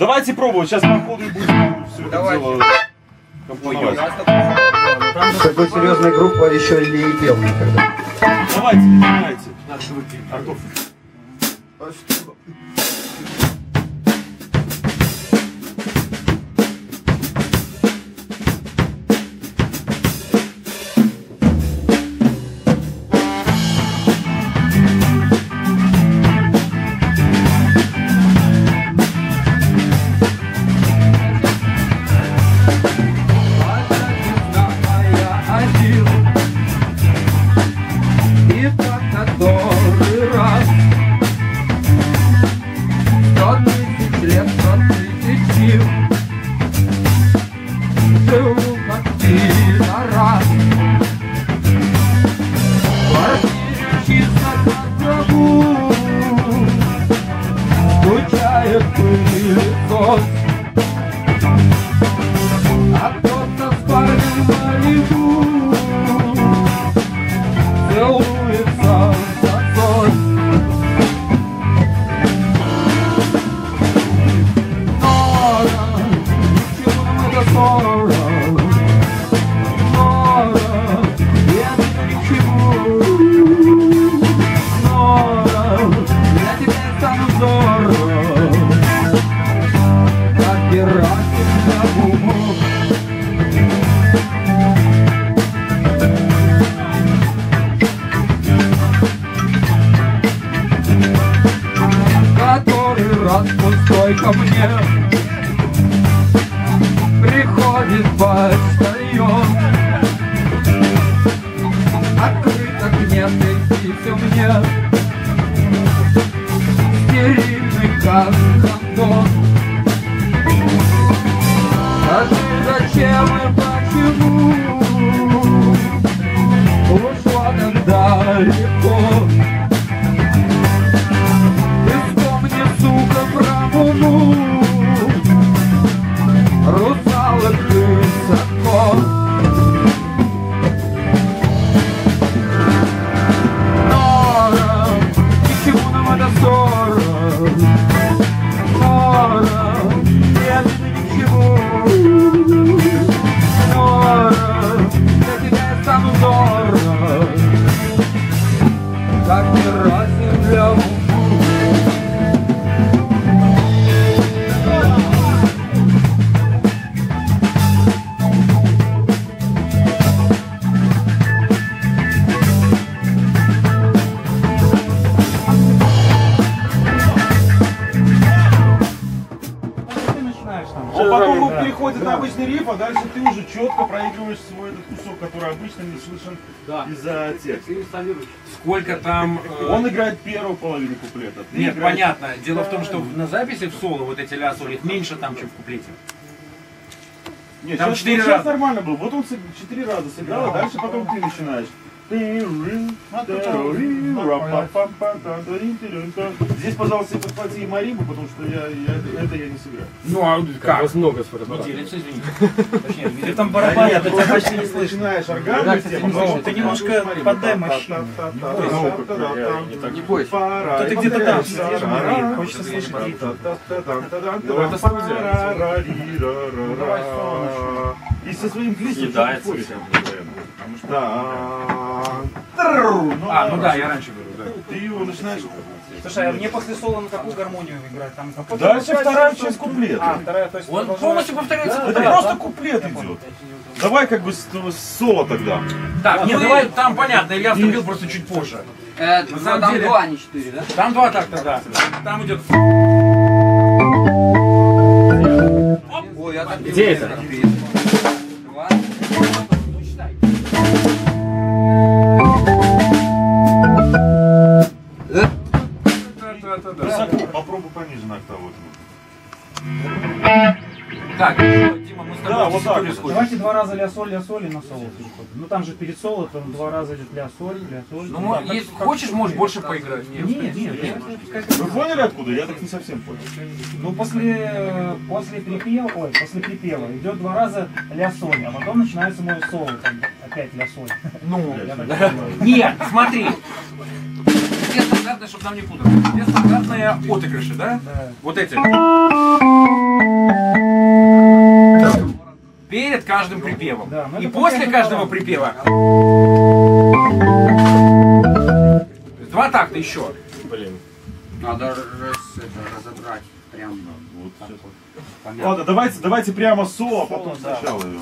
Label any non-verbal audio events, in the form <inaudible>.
Давайте пробовать, сейчас по ходу и будем все это Давайте. дело компоновать. Такой серьезной группой еще и не пел никогда. Давайте, начинайте. Артур. Нам Приходит почтальон Открыток нет, и все мне. Стерильный переходит на обычный риф, а дальше ты уже четко проигрываешь свой этот кусок, который обычно не слышен из-за текста. Сколько там... э, Он играет первую половину куплета. ты Нет, играешь- понятно. Дело в том, что на записи в соло вот эти ля соль, их меньше там, чем в куплете. Нет, Там сейчас, четыре сейчас раза. нормально было. Вот он с- четыре раза сыграл, а дальше потом ты начинаешь. Здесь, пожалуйста, подхвати и маримбу, потому что я, я- это я не сыграю. Ну, а как? вас много делится, извините. <laughs> Ты там барабанят, а тебя почти не слышно. Начинаешь орган, кстати, не слышно. Ты немножко поддай мощнее. Не бойся. Ты где-то там сидишь, говорит, хочется слышать. Ну, это И со своим глистом Съедается всем. Что... А, ну да, я раньше говорю, да. Ты его начинаешь... Слушай, а мне после соло на какую гармонию играть? Там Дальше вторая часть куплета. А, вторая, то есть Он полностью повторяется Это куплет. просто куплет идет. Давай как бы с, с соло тогда. Так, нет, давай, там понятно, я вступил просто чуть позже. Э, На самом там деле- два, а не четыре, да? Там два такта, да. Там идет... Ой, я так Где это? Так, Дима, мы с Да, тобой вот так вот. сходим. Давайте два раза ля соль, ля соль и на соло переходим. Ну там же перед соло там два раза идет ля соль, ля соль. Ну, мо- если хочешь, можешь больше поиграть. Нет, Нет, нет, нет. Вы поняли откуда? Я так не совсем понял. Ну после после припева, ой, после припева идет два раза ля соль, а потом начинается мое соло, там опять ля соль. Ну, <laughs> Я так понимаю. нет, смотри. Две стандартные, чтобы нам не путаться. Две стандартные отыгрыши, да? Да. Вот эти. Перед каждым припевом. Да, И после каждого да. припева два такта еще. Блин. Надо раз, это, разобрать прям. Вот. Ладно, давайте, давайте прямо соло, а потом да. сначала ее.